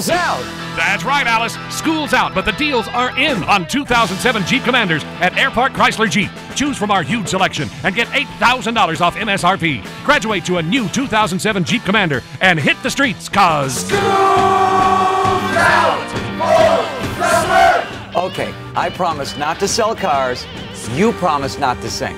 School's out. That's right, Alice. School's out, but the deals are in on 2007 Jeep Commanders at Airpark Chrysler Jeep. Choose from our huge selection and get $8,000 off MSRP. Graduate to a new 2007 Jeep Commander and hit the streets, cause. school's out, boys. Okay, I promise not to sell cars. You promise not to sing.